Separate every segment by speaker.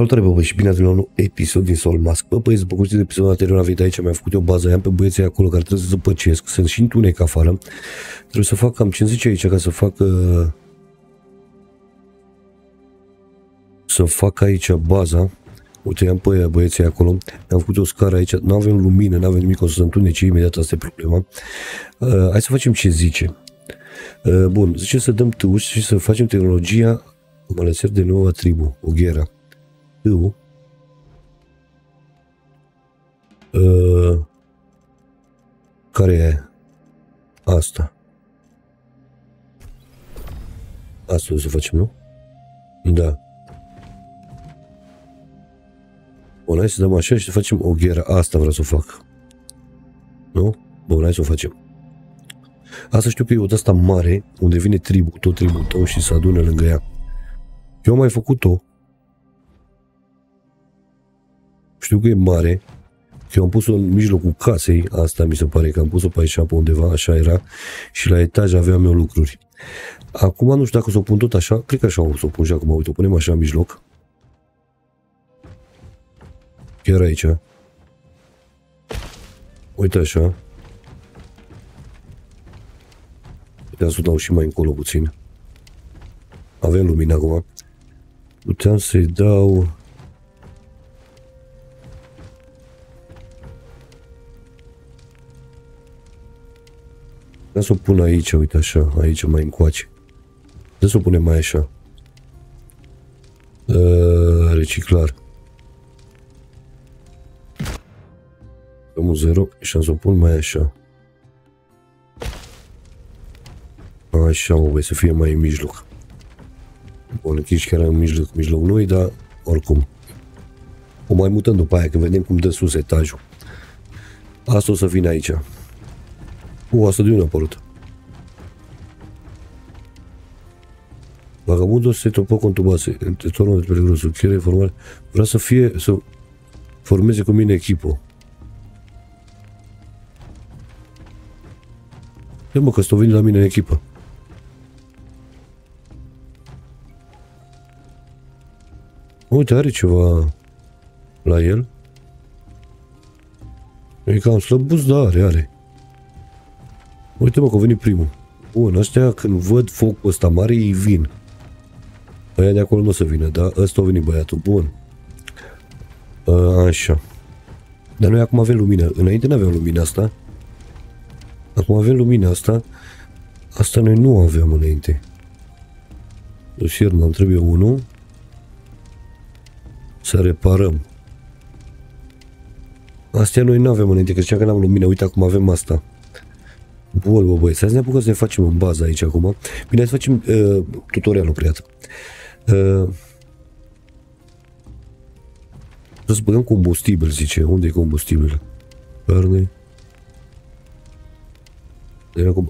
Speaker 1: Salutare, bă, și bine ați venit la un episod din Soul Mask. Bă, băieți, după cum știți, episodul anterior am venit aici, mi-am făcut o bază, am pe băieții acolo care trebuie să păcesc, sunt și întunec afară. Trebuie să fac cam 50 aici ca să fac... Uh, să fac aici baza. Uite, am pe băieții acolo, am făcut o scară aici, nu avem lumină, nu avem nimic, o să se întunece imediat, asta e problema. Uh, hai să facem ce zice. Uh, bun, zice să dăm tuș și să facem tehnologia mălățări de nouă tribu, Oghera tâu, uh, care e asta? Asta o să facem, nu? Da. Bun, hai să dăm așa și să facem o gheră. Asta vreau să o fac. Nu? Bun, hai să o facem. Asta știu că e o de asta mare, unde vine tribul, tot tribul tău și se adună lângă ea. Eu am mai făcut-o știu că e mare, că eu am pus-o în mijlocul casei, asta mi se pare că am pus-o pe aici pe undeva, așa era, și la etaj aveam eu lucruri. Acum nu știu dacă o să o pun tot așa, cred că așa o să o pun și acum, uite, o punem așa în mijloc. Chiar aici. Uite așa. Puteam să o dau și mai încolo puțin. Avem lumină acum. Puteam să-i dau... Vreau să o pun aici, uite așa, aici mai încoace. Trebuie să o punem mai așa. Uh, reciclar. Dăm un 0 și am să o pun mai așa. Așa, mă, voi să fie mai în mijloc. Bun, închiși chiar în mijloc, mijloc nu dar oricum. O mai mutăm după aia, când vedem cum dă sus etajul. Asta o să vină aici. U, asta de unde a apărut? Vagabundul se topă cu întubase. Între tornul de peligrosul. Chiar formare. Vrea să fie, să formeze cu mine echipă. Ia mă, că stă vine la mine în echipă. Uite, are ceva la el. E cam slăbus, da, are, are. Uite mă că a venit primul. Bun, ăștia când văd focul ăsta mare, ei vin. Aia de acolo nu o să vină, da? Ăsta a venit băiatul. Bun. A, așa. Dar noi acum avem lumină. Înainte nu aveam lumina asta. Acum avem lumina asta. Asta noi nu aveam înainte. Deci îmi trebuie unul. Să reparăm. Astea noi nu avem înainte, că zicea că n-am lumină. Uite, acum avem asta. Bun, bă, băi, să ne apucăm să ne facem în bază aici acum. Bine, să facem uh, tutorialul, prieten. Uh, să băgăm combustibil, zice. Unde e combustibil? Carne.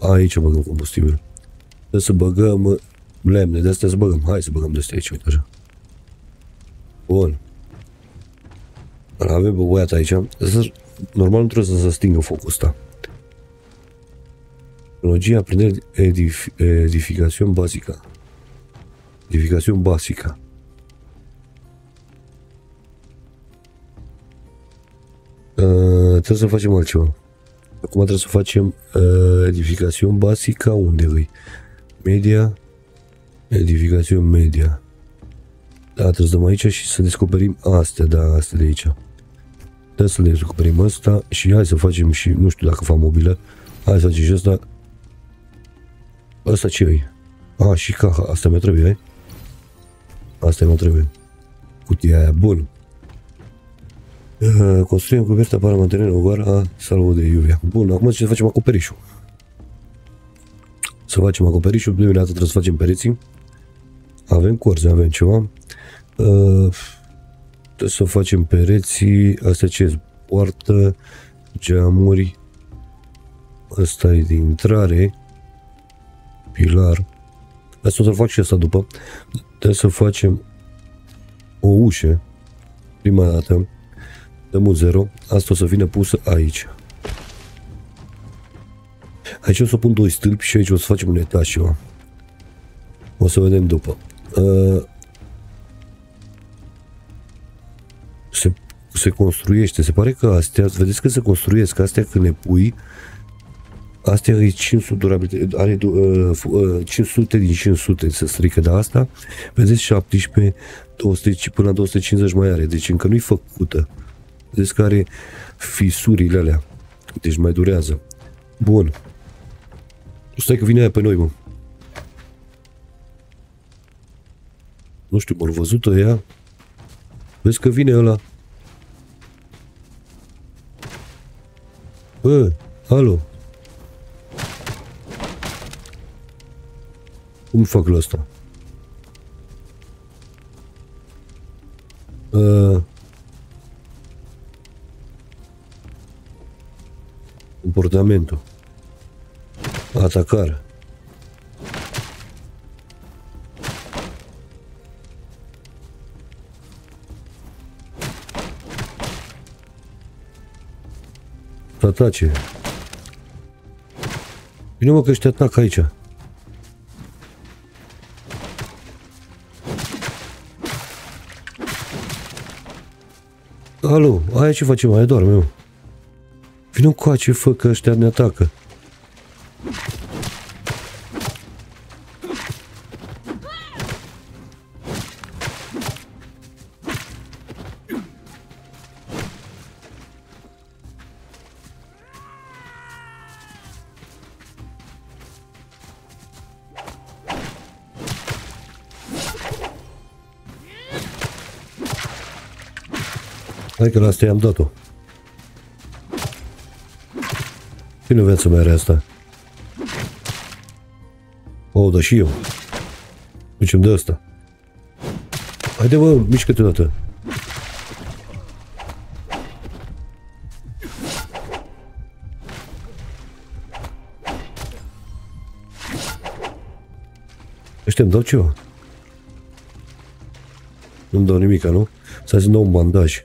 Speaker 1: Aici băgăm combustibil. Trebuie să băgăm lemne, de astea să băgăm. Hai să băgăm de astea aici, uite așa. Bun. Avem băiat aici. Normal nu trebuie să se stingă focul ăsta. Tehnologia aprender edif edificación básica. Edificación básica. Uh, trebuie să facem altceva. Acum trebuie să facem uh, edificațion basică. Unde îi? Media. Edificațion media. Da, trebuie să dăm aici și să descoperim astea, da, astea de aici. Trebuie să le descoperim asta și hai să facem și, nu știu dacă fac mobilă, hai să facem și asta Asta ce e? A, și caha. Asta mi trebuie, ai? Asta mi trebuie. Cutia aia. Bun. Uh, construim coperta para mantener a salvo de lluvia. Bun, acum ce să facem acoperișul. Să facem acoperișul, prima dată trebuie să facem pereții. Avem corzi, avem ceva. Uh, trebuie să facem pereții, astea ce poartă, geamuri. Asta e de intrare pilar. Asta o să fac și asta după. Trebuie să facem o ușă. Prima dată. Dăm un 0. Asta o să vină pusă aici. Aici o să pun doi stâlpi și aici o să facem un etaj ceva. O să vedem după. Uh, se construiește. Se pare că astea, vedeți că se construiesc, astea când le pui, astea are 500 durabilitate, are uh, uh, 500 din 500 se strică, dar asta, vedeți, 17, 200, până la 250 mai are, deci încă nu-i făcută. Vedeți că are fisurile alea, deci mai durează. Bun. Stai că vine aia pe noi, mă. Nu știu, m-au văzut ăia. Vezi că vine ăla. Bă, alo. Cum fac la asta? Uh, comportamentul. Atacare. Să atace. Bine mă că ăștia atac aici. Alo, aia ce facem? Aia doarme, eu. Vino cu ce fă că ăștia ne atacă. Hai că la asta i-am dat-o. Cine viața mai are asta? O, da și eu. Ducem de asta. Haide, bă, mișcă-te odată. Ăștia îmi dau ceva. Nu-mi dau nimica, nu? Să-ți dau un bandaj.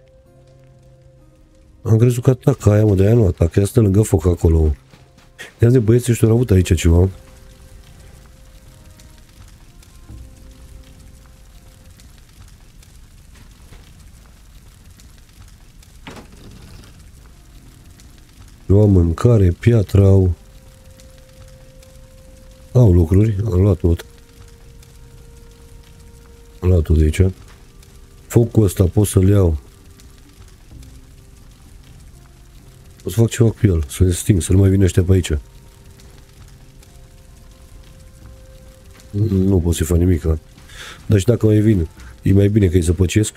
Speaker 1: Am crezut că atacă aia, mă, de aia nu atacă. Ea stă lângă foc acolo. Ia de băieții ăștia au avut aici ceva. Luam mâncare, piatră au. Au lucruri, am luat tot. Am luat tot de aici. Focul ăsta pot să-l iau. O să fac ceva cu el, să le sting, să nu mai vină ăștia pe aici. Nu pot să fac nimic. Dar și dacă mai vin, e mai bine că îi zăpăcesc.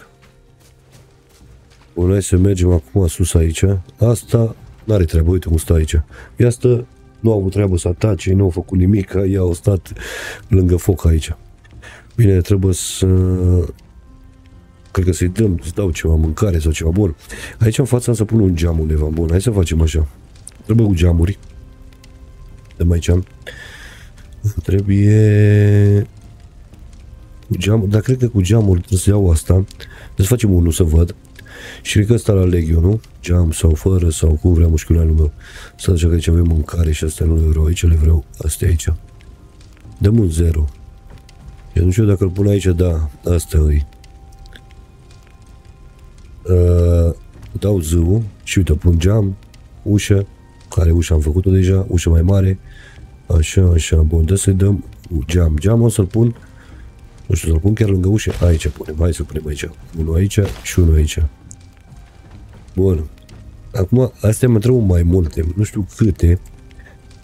Speaker 1: Bun, hai să mergem acum sus aici. Asta n-are treabă, uite cum stă aici. Ia stă, nu au avut treabă să atace, nu au făcut nimic, ea au stat lângă foc aici. Bine, trebuie să Cred că să-i dăm, să dau ceva mâncare sau ceva bun. Aici în fața să pun un geam undeva bun. Hai să facem așa. Trebuie cu geamuri. Dăm aici. Trebuie... Cu geam, dar cred că cu geamuri trebuie să iau asta. Să facem unul să văd. Și cred că ăsta la Legio, nu? Geam sau fără sau cum vrea mușchiuleanul meu. Să zice că aici avem mâncare și astea nu le vreau aici, le vreau astea aici. Dăm un 0. Eu nu știu dacă îl pun aici, da, asta e uh, dau zâu și uite, pun geam, ușă, care ușa am făcut-o deja, ușă mai mare, așa, așa, bun, dă să-i dăm geam, geam o să-l pun, nu știu, să-l pun chiar lângă ușă, aici punem, hai să punem aici, unul aici și unul aici. Bun, acum, astea mă trebuie mai multe, nu știu câte,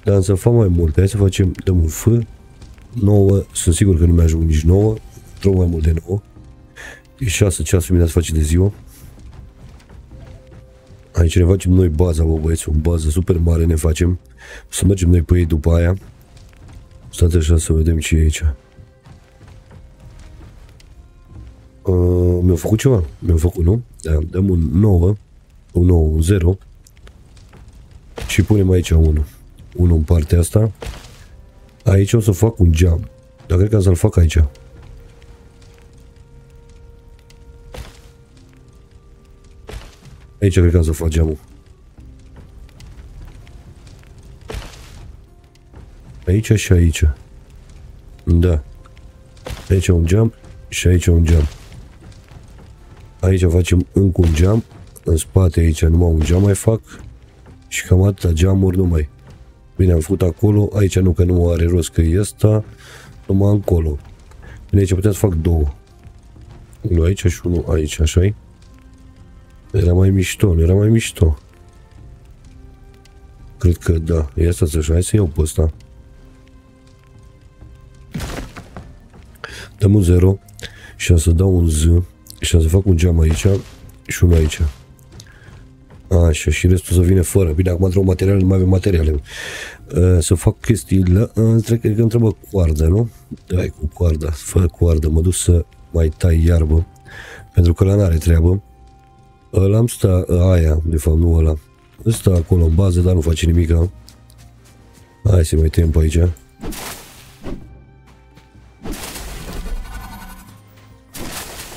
Speaker 1: dar să fac mai multe, hai să facem, dăm un F, 9, sunt sigur că nu mi-ajung nici 9, trebuie mai mult de 9, e 6 ceasuri mi face de ziua, Aici ne facem noi baza, bă băieți, o bază super mare ne facem. Să mergem noi pe ei după aia. Stați așa să vedem ce e aici. Uh, mi-au făcut ceva? Mi-au făcut, nu? Da, dăm un 9, un 9, un 0. Și punem aici unul. Unul în partea asta. Aici o să fac un geam. Dar cred că să-l fac aici. Aici cred că am să fac geamul. Aici și aici. Da. Aici un geam și aici un geam. Aici facem încă un geam. în spate aici numai un geam mai fac și cam atâta geamuri nu mai. Bine, am făcut acolo, aici nu, că nu are rost că e ăsta, numai încolo. Bine, aici putea să fac două. Unul aici și unul aici, așa -i? Era mai mișto, nu era mai mișto. Cred că da. E asta să hai să iau pe ăsta. Dăm un 0 și am să dau un Z și am să fac un geam aici și unul aici. Așa, și restul să vină fără. Bine, acum trebuie materiale, nu mai avem materiale. Uh, să fac chestiile, uh, cred că îmi trebuie coardă, nu? Dai cu coarda, fără coardă, mă duc să mai tai iarbă, pentru că ăla n-are treabă. Ăla am sta, aia, de fapt, nu ăla. Ăsta acolo în bază, dar nu face nimic. Hai să mai tăiem pe aici.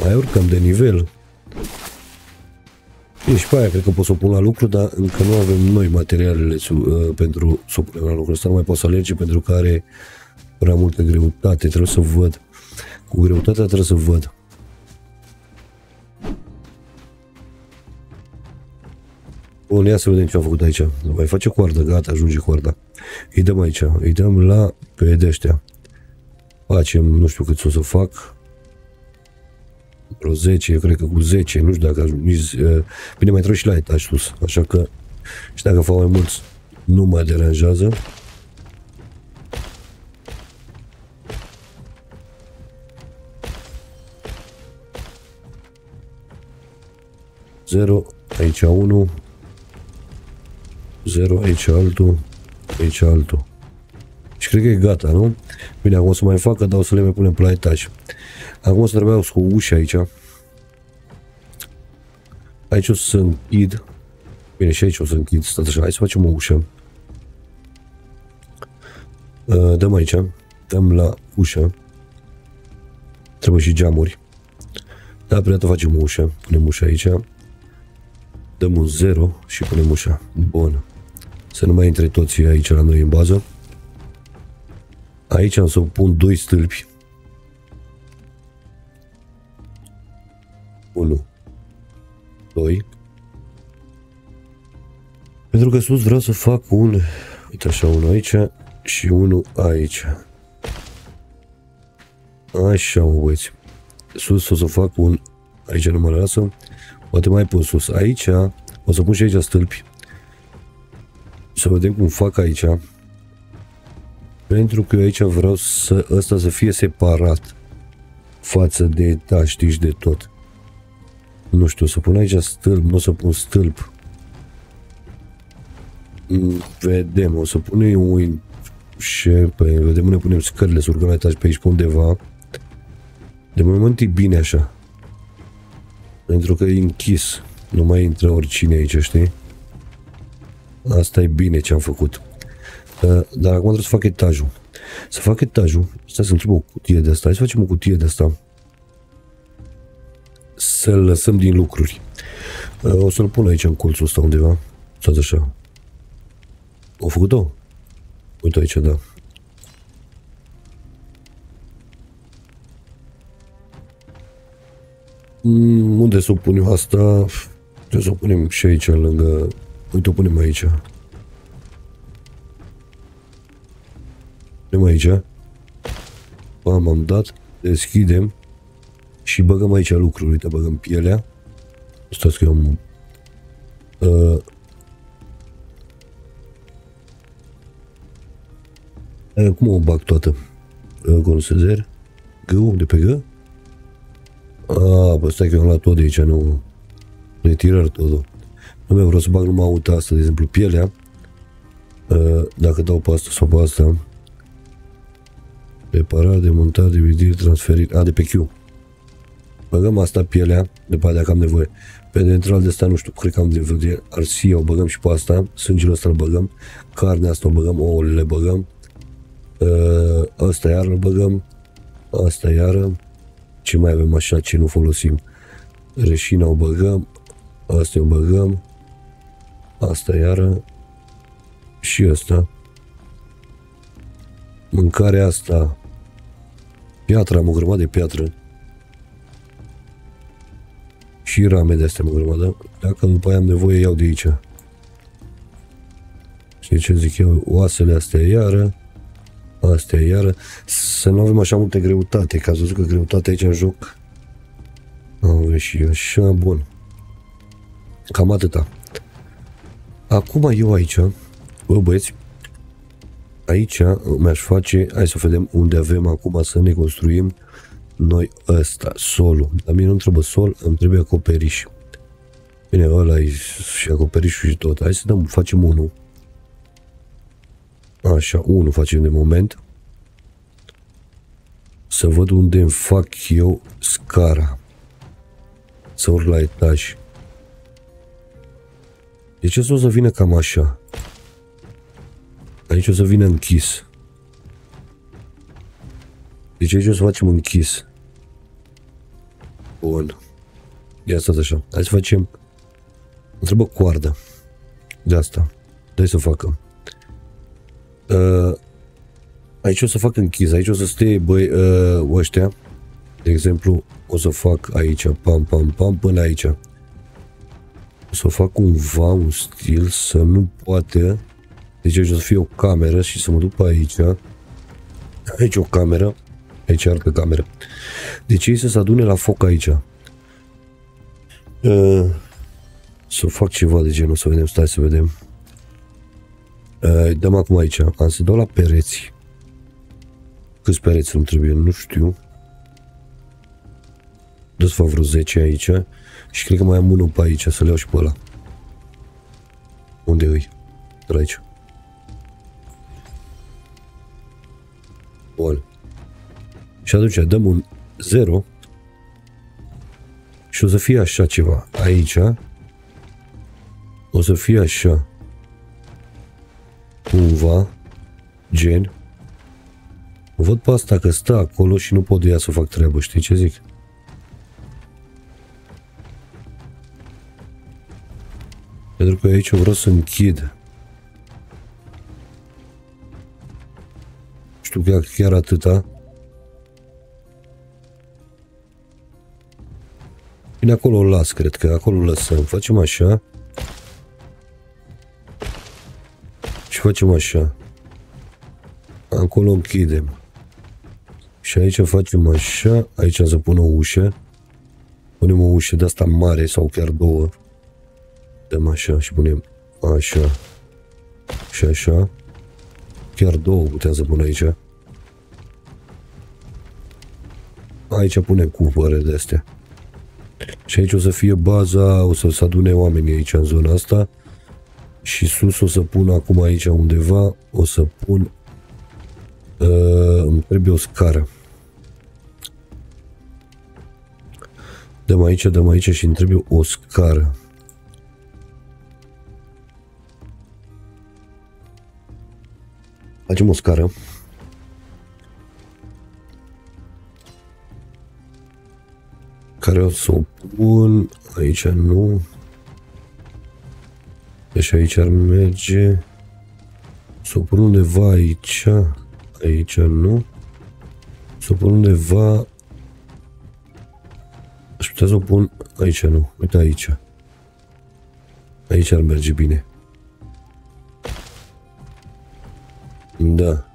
Speaker 1: Mai urcăm de nivel. Bine, și pe aia cred că pot să o pun la lucru, dar încă nu avem noi materialele uh, pentru să o punem la lucru. Asta nu mai pot să alerge pentru că are prea multă greutate. Trebuie să văd. Cu greutatea trebuie să văd. Bun, ia să vedem ce am făcut aici. Mai face coardă, gata, ajunge coarda. Îi dăm aici, îi dăm la pe de ăștia. Facem, nu știu cât o să fac. Vreo 10, eu cred că cu 10, nu știu dacă ajung. Bine, mai trebuie și la etaj sus, așa că și dacă fac mai mulți, nu mă deranjează. Zero, aici 1, 0, aici altul, aici altul. Și cred că e gata, nu? Bine, acum o să mai facă, dar o să le mai punem pe la etaj. Acum o să trebuiau cu uși aici. Aici o să închid. Bine, și aici o să închid. Stați așa, hai să facem o ușă. Uh, dăm aici. Dăm la ușă. Trebuie și geamuri. Da, prea facem o ușă. Punem ușa aici. Dăm un 0 și punem ușa. Bun. Să nu mai intre toți aici la noi în bază. Aici am să pun doi stâlpi. 1 2 Pentru că sus vreau să fac un Uite așa, unul aici și unul aici. Așa, mă băieți. Sus o să fac un... Aici nu mă lasă. Poate mai pun sus. Aici o să pun și aici stâlpi. Să vedem cum fac aici. Pentru că eu aici vreau să ăsta să fie separat față de etaj, știți, de tot. Nu știu, să pun aici stâlp, nu o să pun stâlp. Mm, vedem, o să punem un și pe, vedem unde punem scările, să urcăm la etaj pe aici pe undeva. De moment e bine așa. Pentru că e închis. Nu mai intră oricine aici, știi? Asta e bine ce am făcut. Uh, dar acum trebuie să fac etajul. Să fac etajul. Stai să întreb o cutie de asta. Hai să facem o cutie de asta. Să-l lăsăm din lucruri. Uh, o să-l pun aici în colțul ăsta undeva. Stați așa. O făcut-o? Uite aici, da. Mm, unde să o punem asta? Trebuie să o punem și aici, lângă Uite, o punem aici. Punem aici. Bam, am dat. Deschidem. Și băgăm aici lucruri. Uite, băgăm pielea. Stați că eu am... Uh, uh, cum o bag toată? Uh, Consider? G de pe G? Ah, bă, stai că eu am luat tot de aici, nu... Retirări totul. Nu mai vreau să bag numai uite asta, de exemplu, pielea. Uh, dacă dau pe asta sau pe asta. Reparat, demontat, dividir, transferit. A, de pe Q. Băgăm asta, pielea, de pe dacă am nevoie. Pe dentral de asta, nu știu, cred că am nevoie. Arsia o băgăm și pe asta. Sângele ăsta îl băgăm. Carnea asta o băgăm, ouăle le băgăm. Uh, asta iară îl băgăm. Asta iară. Ce mai avem așa, ce nu folosim? Reșina o băgăm. Asta o băgăm. Asta iară. Și asta. Mâncarea asta. Piatra, am o grămadă de piatră. și rame de astea, mă grămadă. Dacă după aia am nevoie, iau de aici. Știi ce zic eu? Oasele astea iară. Astea iară. Să nu avem așa multe greutate, că ați văzut că greutatea aici în joc. Am și așa, bun. Cam atâta. Acum eu aici, bă băieți, aici mi-aș face, hai să vedem unde avem acum să ne construim noi ăsta, solul. Dar mie nu trebuie sol, îmi trebuie acoperiș. Bine, ăla e și acoperișul și tot. Hai să dăm, facem unul. Așa, unul facem de moment. Să văd unde îmi fac eu scara. Să urc la etaj. Deci o să vină cam așa. Aici o să vină închis. Deci aici o să facem închis. Bun. Ia stați așa. Hai să facem... Întrebă coardă. De asta. Dai să facă. Uh, aici o să fac închis. Aici o să stea băi uh, ăștia. De exemplu, o să fac aici, pam, pam, pam, până aici. O să fac cumva un stil să nu poate... Deci aici o să fie o cameră și să mă duc pe aici. Aici o cameră Aici arată camera. Deci ei să se adune la foc aici. Uh, să fac ceva de genul, să vedem, stai să vedem. Uh, dăm acum aici. Am să dau la pereți. Câți pereți îmi trebuie? Nu știu. Dă să fac vreo 10 aici. Și cred că mai am unul pe aici, să le iau și pe ăla. Unde îi? De aici. Bun. Și atunci dăm un 0 și o să fie așa ceva. Aici o să fie așa. Cumva, gen. Văd pe asta că stă acolo și nu pot de ea să fac treabă, știi ce zic? Pentru că aici vreau să închid. Știu că chiar atâta. Bine, acolo o las, cred că acolo lăsăm. Facem așa. Și facem așa. Acolo închidem. Și aici facem așa. Aici să pun o ușă. Punem o ușă de asta mare sau chiar două. Dăm așa și punem așa. Și așa. Chiar două putem să pun aici. Aici punem cupăre de astea. Și aici o să fie baza, o să se adune oamenii aici în zona asta. Și sus o să pun acum aici undeva, o să pun, uh, îmi trebuie o scară. Dăm aici, dăm aici și îmi trebuie o scară. Facem o scară. care o să o pun. Aici nu. Deci aici ar merge. Să o pun undeva aici. Aici nu. Să o pun undeva. Aș putea să o pun aici nu. Uite aici. Aici ar merge bine. Da.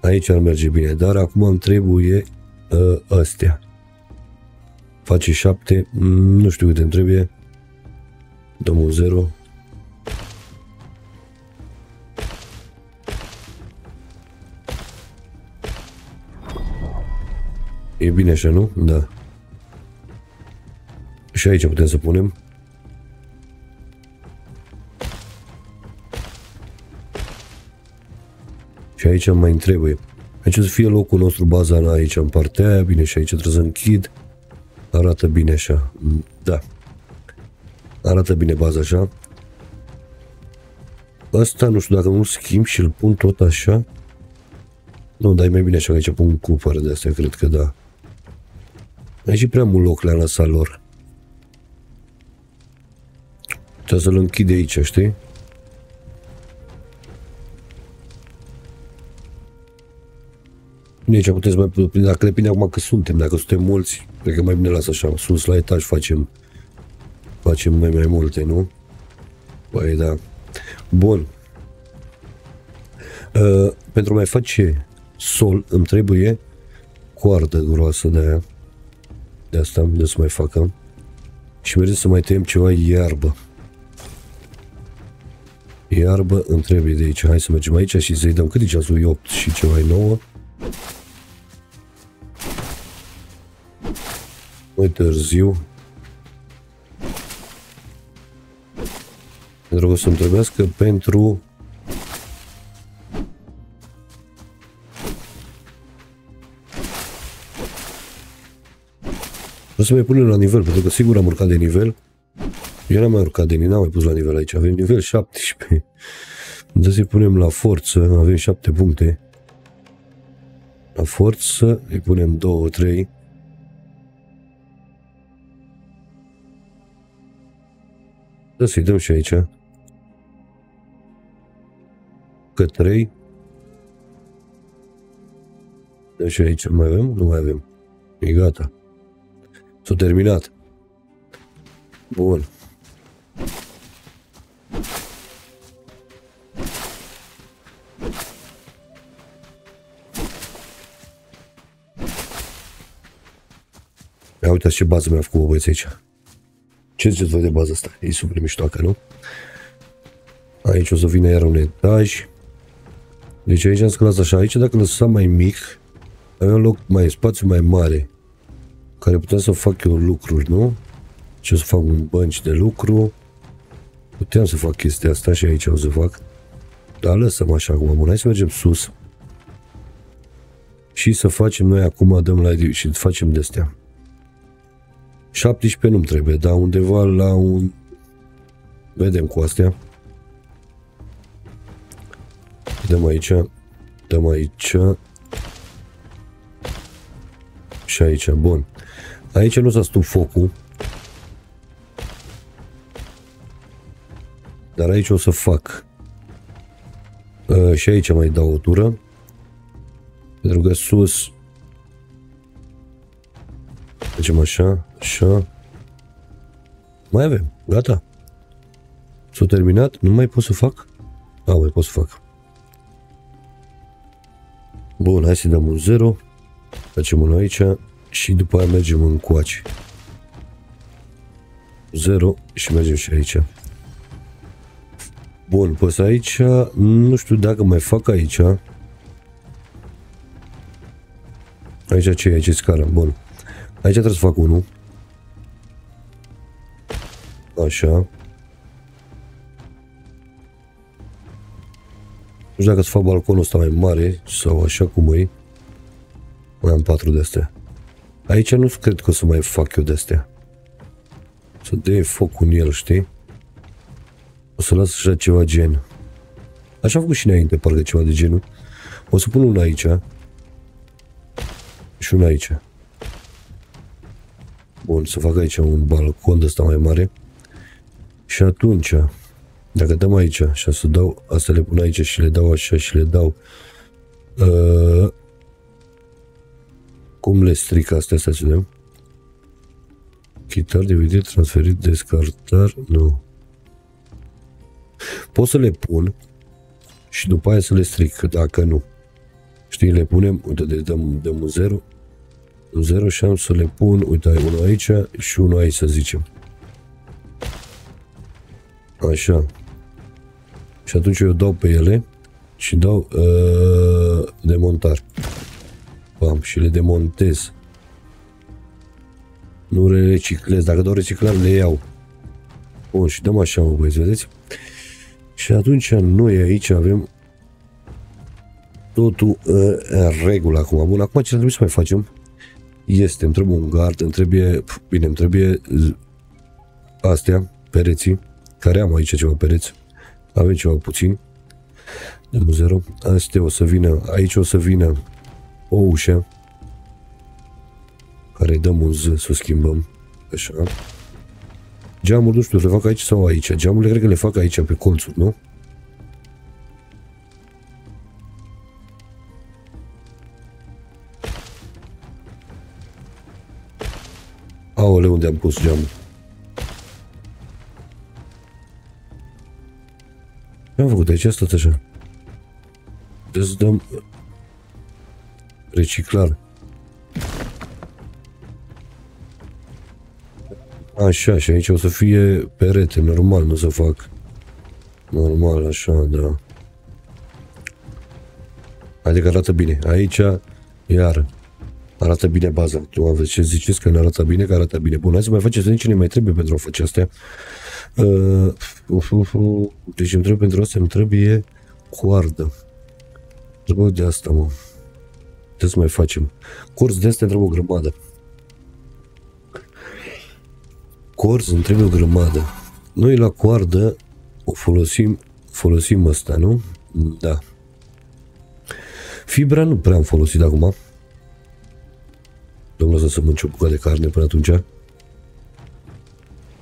Speaker 1: Aici ar merge bine, dar acum îmi trebuie uh, astea face 7, mm, nu știu câte îmi trebuie. Dăm un 0. E bine așa, nu? Da. Și aici putem să punem. Aici mai trebuie. Aici o să fie locul nostru, baza aici în partea aia, bine, și aici trebuie să închid. Arată bine așa. Da. Arată bine baza așa. Asta nu știu dacă nu schimb și îl pun tot așa. Nu, dar e mai bine așa că aici pun cupăr de astea, cred că da. Aici prea mult loc le-am lăsat lor. Trebuie să-l închide aici, știi? Nici puteți mai, dacă depinde acum că suntem, dacă suntem mulți, cred că mai bine las așa, sus la etaj facem, facem mai mai multe, nu? Păi da. Bun. Uh, pentru a mai face sol îmi trebuie coardă groasă de aia. De asta de să mai facă. Și merge să mai tăiem ceva iarbă. Iarbă îmi trebuie de aici. Hai să mergem aici și să-i dăm cât e ceasul? 8 și ceva 9. Mai târziu. Pentru că să-mi trebuiască pentru O să mai punem la nivel, pentru că sigur am urcat de nivel. Eu n-am mai urcat de nivel, n-am mai pus la nivel aici. Avem nivel 17. Dă să-i punem la forță, avem 7 puncte. La forță îi punem 2, 3. Dă să-i dăm și aici. Că 3. Dăm și aici. Mai avem? Nu mai avem. E gata. S-a terminat. Bun. Ia uitați ce bază mi-a făcut băieți aici. Ce ziceți voi de bază asta? E super miștoacă, nu? Aici o să vină iar un etaj. Deci aici am scălat așa. Aici dacă lăsam mai mic, avea loc mai spațiu mai mare care puteam să fac eu lucruri, nu? Ce să fac un bănci de lucru. Puteam să fac chestia asta și aici o să fac. Dar lăsăm așa acum. Bun, hai să mergem sus. Și să facem noi acum, dăm la și facem de astea. 17 nu-mi trebuie, dar undeva la un... Vedem cu astea. Dăm aici. Dăm aici. Și aici, bun. Aici nu s-a stup focul. Dar aici o să fac. Uh, și aici mai dau o tură. Pentru că sus... Facem așa, așa. Mai avem, gata. S-a terminat, nu mai pot să fac? A, mai pot să fac. Bun, hai să dăm un 0. Facem unul aici și după aia mergem în coace. 0 și mergem și aici. Bun, păs aici, nu știu dacă mai fac aici. Aici ce e? Aici e scara, bun. Aici trebuie să fac unul. Așa. Nu știu dacă să fac balconul ăsta mai mare sau așa cum e. Mai am patru de astea. Aici nu cred că o să mai fac eu de-astea. Să dea foc în el, știi? O să las așa ceva gen. Așa am făcut și înainte, parcă ceva de genul. O să pun una aici. Și una aici. Bun, să fac aici un balcon de ăsta mai mare. Și atunci, dacă dăm aici și să dau, asta le pun aici și le dau așa și le dau uh, cum le stric astea, să vedem. Chitar, dividit, transferit, descartar, nu. Pot să le pun și după aia să le stric, dacă nu. Știi, le punem, uite, de dăm, dăm un 0, un 0 și am să le pun, uite, ai unul aici și unul aici, să zicem. Așa. Și atunci eu dau pe ele și dau uh, demontar. Pam, și le demontez. Nu le reciclez. Dacă dau reciclare, le iau. Bun, și dăm așa, mă băieți, vedeți? Și atunci noi aici avem totul uh, în regulă acum. Bun, acum ce trebuie să mai facem este, îmi trebuie un gard, îmi trebuie, bine, îmi trebuie astea, pereții, care am aici ceva pereți, avem ceva puțin, de 0, astea o să vină, aici o să vină o ușă, care dăm un Z să o schimbăm, așa, geamul, nu știu, le fac aici sau aici, geamurile cred că le fac aici, pe colțul, nu? Aoleu, unde am pus geamul? Ce am făcut aici? Asta așa. Trebuie să dăm reciclar. Așa, și aici o să fie perete, normal, nu să fac. Normal, așa, da. Adică arată bine. Aici, iar, arată bine baza. Tu aveți ce ziceți că ne arată bine, că arată bine. Bun, hai să mai faceți nici ne mai trebuie pentru a face astea. Uh, uh, uh, uh. Deci îmi trebuie pentru asta, îmi trebuie coardă. Trebuie de asta, mă. Trebuie să mai facem. Curs de astea trebuie o grămadă. Curs îmi trebuie o grămadă. Noi la coardă o folosim, folosim asta, nu? Da. Fibra nu prea am folosit acum. Domnul să mânci o bucată de carne până atunci.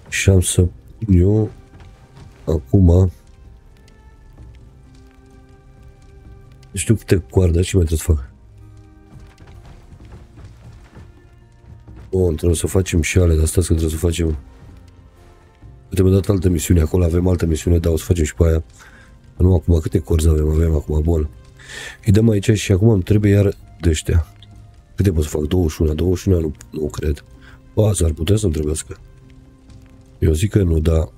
Speaker 1: Și am să pun eu acum nu știu câte coarde și mai trebuie să fac. Bun, trebuie să facem și ale de astea, că trebuie să facem Trebuie dat altă misiune acolo, avem altă misiune, dar o să facem și pe aia. Nu acum, câte corzi avem? Avem acum, bun. Îi dăm aici și acum îmi trebuie iar de ăștia. Câte pot să fac? 21, 21 nu, nu cred. Ba, s-ar putea să-mi trebuiască. Eu zic că nu, dar...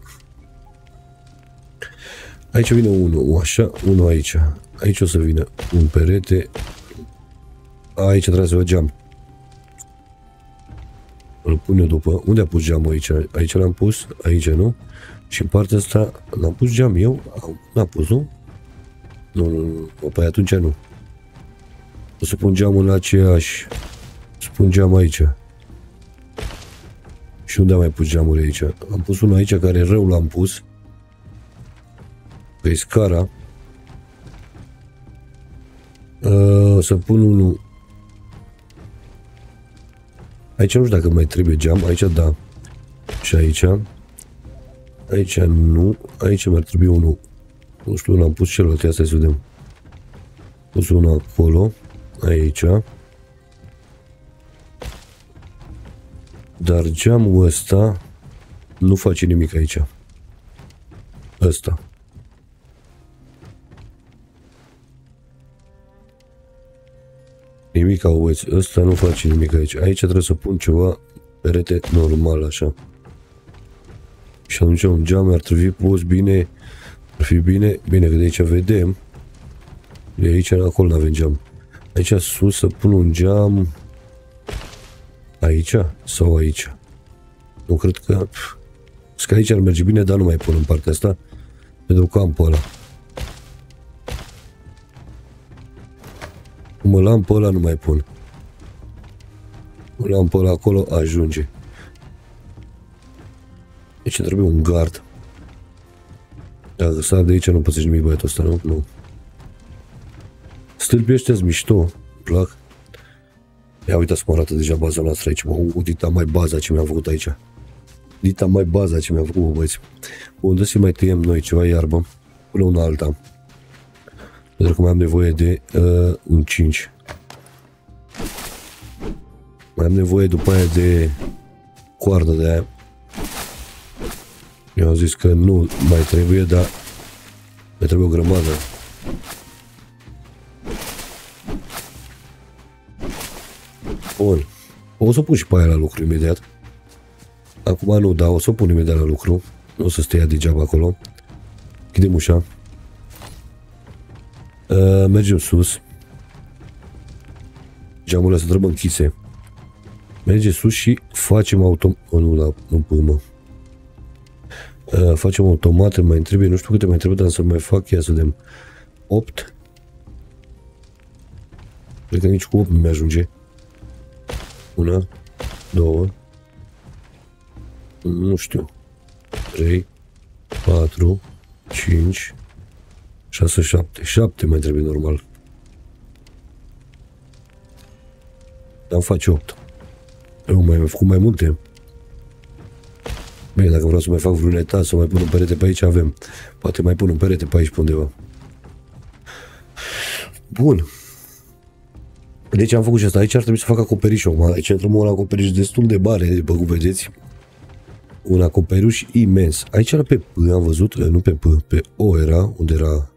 Speaker 1: Aici vine unul, așa, unul aici. Aici o să vină un perete. Aici trebuie să vă geam. Îl pun eu după. Unde a pus geamul aici? Aici l-am pus, aici nu. Și în partea asta l-am pus geam eu. N-am pus, nu? Nu, nu, nu. Păi atunci nu. O să pun geamul la aceeași. Să pun geam aici. Și unde am mai pus geamul aici? Am pus unul aici care rău l-am pus. Pe scara. Uh, să pun unul Aici nu știu dacă mai trebuie geam, aici da. Și aici. Aici nu. Aici mi-ar trebui unul. Nu știu, l-am pus celălalt, ia să vedem. Pus unul acolo. Aici. Dar geamul ăsta nu face nimic aici. Ăsta. Nimic, auzi, ăsta nu face nimic aici. Aici trebuie să pun ceva perete normal, așa. Și atunci un geam ar trebui pus bine, ar fi bine, bine că de aici vedem. De aici acolo nu avem geam. Aici sus să pun un geam aici sau aici. Nu cred că... Că aici ar merge bine, dar nu mai pun în partea asta. Pentru că am pe ăla. Cum îl am pe ăla, nu mai pun. Îl am pe ăla acolo, ajunge. Deci trebuie un gard. Dacă sar de aici, nu pățești nimic băiatul ăsta, nu? Nu. Stâlpii ăștia mișto, plac. Ia uitați cum arată deja baza noastră aici, mă, udita mai baza ce mi-am făcut aici. Dita mai baza ce mi-am făcut, bă, băieți. Unde să mai tăiem noi ceva iarbă, până una alta. Pentru că mai am nevoie de uh, un 5. Mai am nevoie după aia de coardă de aia. Eu am zis că nu mai trebuie, dar mai trebuie o grămadă. Bun. O să pun și pe aia la lucru imediat. Acum nu, dar o să o pun imediat la lucru. Nu o să stea degeaba acolo. Chidem ușa. Uh, mergem sus. Geamurile se trebuie închise. Mergem sus și facem autom... Oh, nu, la, nu până. Uh, facem automat, mai trebuie, nu știu câte mai trebuie, dar să mai fac, ia să vedem. 8. Cred că nici cu 8 nu mi-ajunge. Una, două, nu știu, 3, 4, 5, 6, 7. 7 mai trebuie normal. Dar face 8. Eu mai am făcut mai multe. Bine, dacă vreau să mai fac vreun etaj, să mai pun un perete pe aici, avem. Poate mai pun un perete pe aici pe undeva. Bun. Deci am făcut și asta. Aici ar trebui să fac acoperiș acum. Aici intrăm la acoperiș destul de mare, după cum vedeți. Un acoperiș imens. Aici era pe P, am văzut, nu pe P, pe O era, unde era...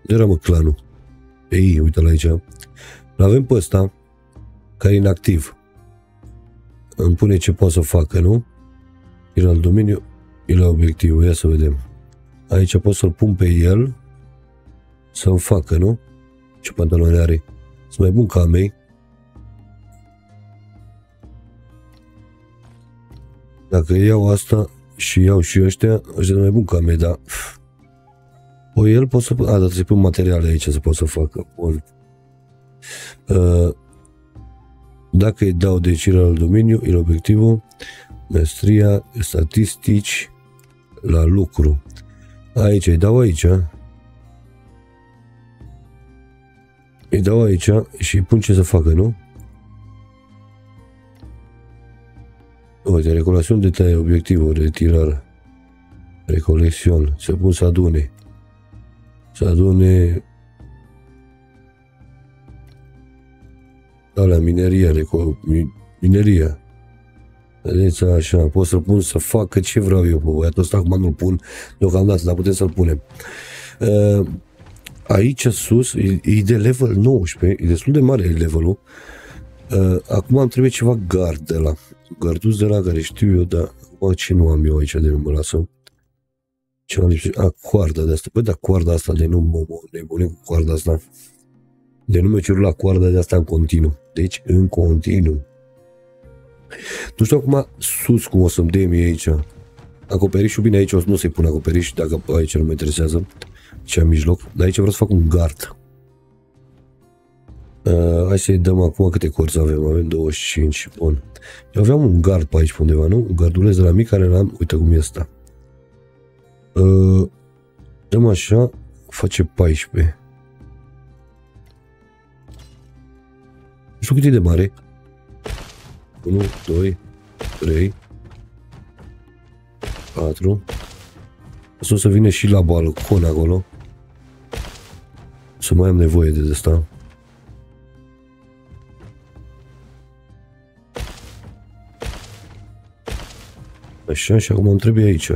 Speaker 1: Unde era mă clanul? Ei, uite la aici. L-avem pe ăsta, care e inactiv. Îmi pune ce poate să facă, nu? E la domeniu, e la obiectiv. Ia să vedem. Aici pot să-l pun pe el să-mi facă, nu? Ce pantaloni are? Sunt mai bun ca a mei. Dacă iau asta și iau și ăștia, ăștia sunt mai bun ca a mei, dar... O el pot să... A, dar trebuie să pun materiale aici să pot să facă. Bun. Uh, dacă îi dau de al domeniu, el obiectivul, mestria, statistici, la lucru. Aici, îi dau aici. Îi dau aici și îi pun ce să facă, nu? Uite, recolecțion de taie, obiectivul, retirare. Recolecțion, să pun să adune. Să adune la mineria, reco, mineria. Vedeți, așa, pot să-l pun să facă ce vreau eu, băiatul ăsta acum nu-l pun deocamdată, dar putem să-l punem. Uh, aici sus e, e de level 19, e destul de mare levelul. Uh, acum am trebuie ceva gard de la. Garduz de la care știu eu, dar acum ce nu am eu aici de nu mă lasă. Ce am lipsit? A, coarda de asta. Păi da, coarda asta de nu mă, mă nebunim cu coarda asta. De nu mă la coarda de asta în continuu. Deci în continuu. Nu știu acum sus cum o să-mi dea mie aici. Acoperișul, bine, aici o să nu se pun acoperiș, dacă aici nu mă interesează ce am mijloc, dar aici vreau să fac un gard. Uh, hai să-i dăm acum câte corți avem, avem 25, bun. Eu aveam un gard pe aici pe undeva, nu? Un garduleț de la mic care l-am, uite cum e asta. Uh, dăm așa, face 14. Nu știu cât e de mare. 1, 2, 3, 4. Asta o să vină și la balcon acolo. Să mai am nevoie de asta. Așa, și acum îmi trebuie aici.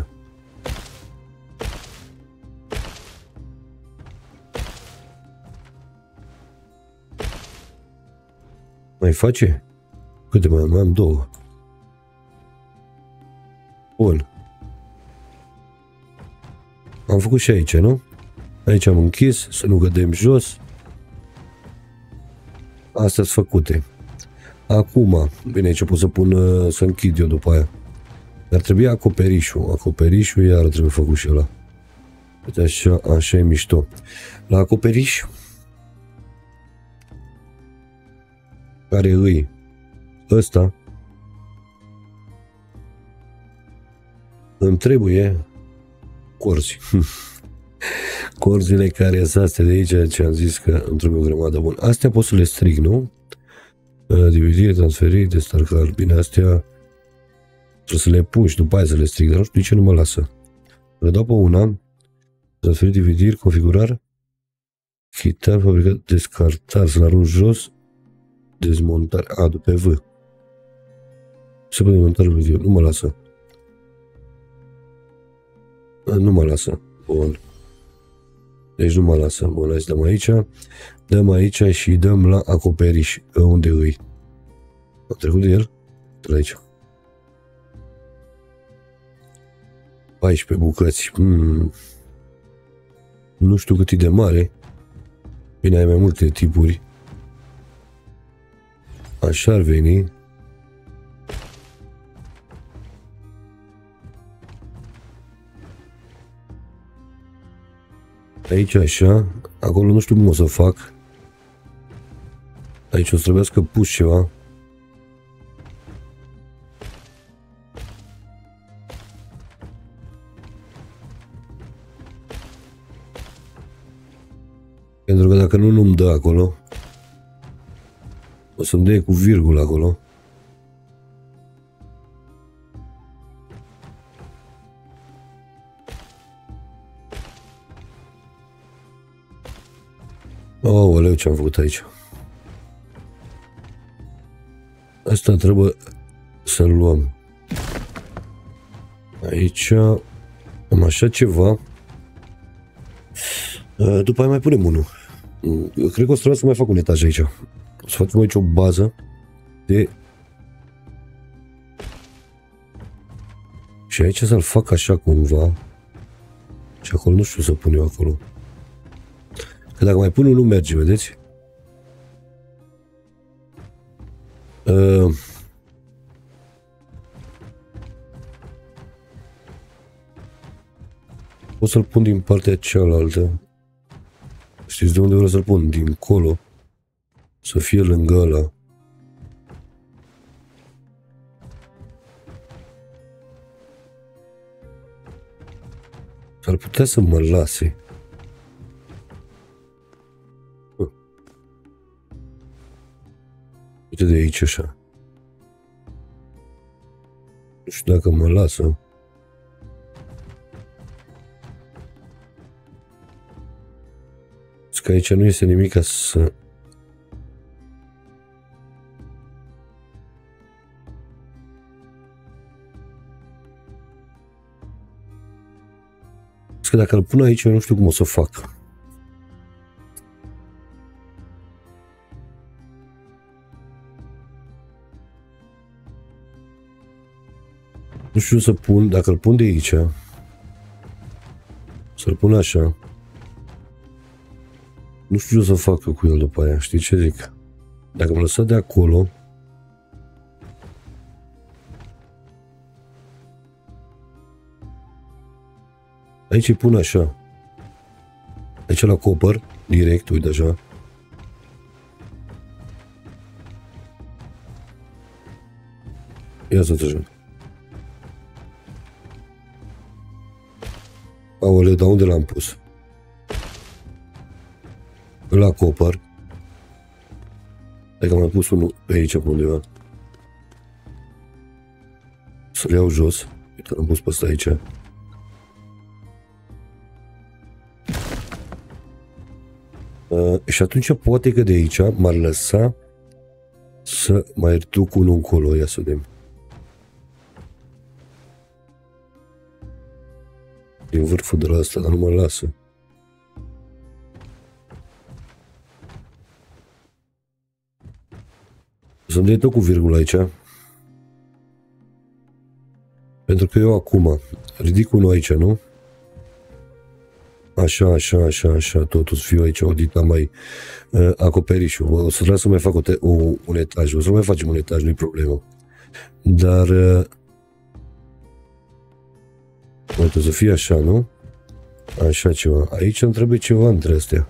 Speaker 1: Mai face? Câte mai am? Mai am două. Bun. Am făcut și aici, nu? Aici am închis, să nu gădem jos. Astea sunt făcute. Acum, bine, aici pot să pun, uh, să închid eu după aia. Ar trebui acoperișul. Acoperișul iar trebuie făcut și ăla. Uite așa, așa e mișto. La acoperiș, care îi ăsta, îmi trebuie corzi. Corzile care sunt astea de aici, ce am zis că îmi trebuie o grămadă bună. Astea pot să le strig, nu? Uh, dividire, transferi, destarcar. Bine, astea trebuie să le pun și după aia să le strig, dar nu știu de ce nu mă lasă. Le dau pe una, transferi, dividiri, configurare, chitar, fabricat, descartar, să-l arunc jos, dezmontare, a, după V. Se poate monta video, nu mă lasă. Nu mă lasă. Bun. Deci nu mă lasă. Bun, hai să dăm aici. Dăm aici și dăm la acoperiș. Unde îi? A trecut de el? De aici. 14 bucăți. Hmm. Nu știu cât e de mare. Bine, ai mai multe tipuri. Așa ar veni. Aici așa, acolo nu știu cum o să fac. Aici o să trebuiască pus ceva. Pentru că dacă nu, nu-mi dă acolo. O să-mi dea cu virgulă acolo. Oh, ce am făcut aici. Asta trebuie să-l luăm. Aici am așa ceva. Uh, după aia mai punem unul. Mm, eu cred că o să trebuie să mai fac un etaj aici. O să facem aici o bază de... Și aici să-l fac așa cumva. Și acolo nu știu să pun eu acolo. Că dacă mai pun unul merge, vedeți? Uh, pot să-l pun din partea cealaltă. Știți de unde vreau să-l pun? Din colo. Să fie lângă ăla. S-ar putea să mă lase. Uite de aici așa. Nu știu dacă mă lasă. că aici nu este nimic ca să... Că dacă îl pun aici, eu nu știu cum o să fac. Nu știu să pun, dacă îl pun de aici, să-l pun așa. Nu știu ce să fac cu el după aia, știi ce zic? Dacă mă lăsat de acolo, Aici îi pun așa. Aici la copăr, direct, uite așa. Ia să trecem. Aoleu, dar unde l-am pus? Îl acopăr. Dacă am mai pus unul pe aici pe undeva. Să-l iau jos. Uite, l-am pus pe ăsta aici. Uh, și atunci poate că de aici m-ar lăsa să mai duc unul încolo. Ia să vedem. Din vârful de la asta, dar nu mă lasă. Să-mi dai tot cu virgulă aici. Pentru că eu acum ridic unul aici, nu? Așa, așa, așa, așa, totul să fiu aici, odita mai uh, acoperișul. O să trebuie să mai fac o te- o, un etaj, o să mai facem un etaj, nu-i problemă. Dar uh, uite, să fie așa, nu? Așa ceva. Aici îmi trebuie ceva între astea.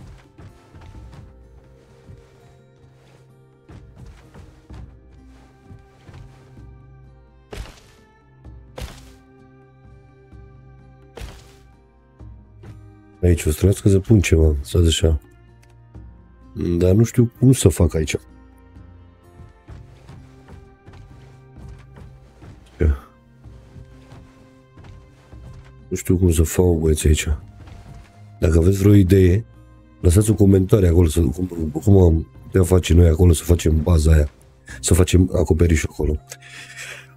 Speaker 1: Aici o să să pun ceva, să așa. Dar nu știu cum să fac aici. Nu știu cum să fac băieți aici. Dacă aveți vreo idee, lăsați un comentariu acolo să, cum, cum am putea face noi acolo să facem baza aia, să facem acoperișul acolo.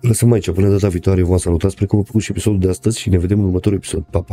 Speaker 1: Lăsăm aici, până data viitoare, vă salutat, sper că v-a plăcut și episodul de astăzi și ne vedem în următorul episod. Pa, pa!